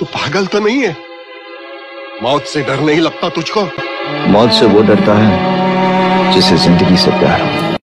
तू पागल तो नहीं है? मौत से डर नहीं लगता तुझको? मौत से वो डरता है जिसे ज़िंदगी से प्यार हो।